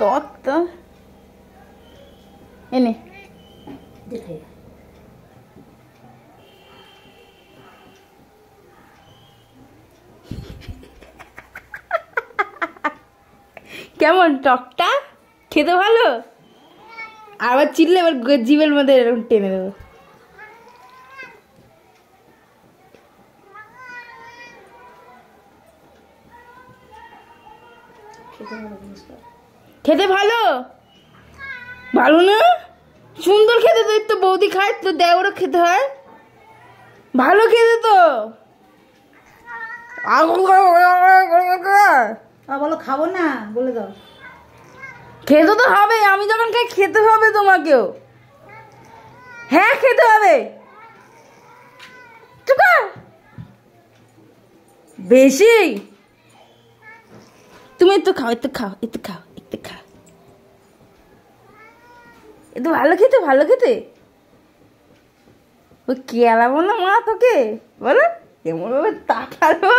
টক তো এনে কেমন টকটা? খেতে ভালো? আবার চিল্লে এবার জিভের মধ্যে এরকম টেনে দেবো। খেতে ভালো জিনিসটা। খেতে ভালো? ভালো না? সুন্দর খেতে তো তো বৌদি খায় তো দেওরও খেতে হয়। ভালো খেতে তো। বলো খাব না বলে দাও। খেতে তো হবে আমি যখন খাই খেতে হবে তোমাকেও। হ্যাঁ খেতে হবে। বেশি? তুমি একটু খাও একটু খাও একটু খাও। একটু ভালো খেতে ভালো খেতে। ও কেলাবো না মা তোকে বলো কেমন ভাবে তাকালো।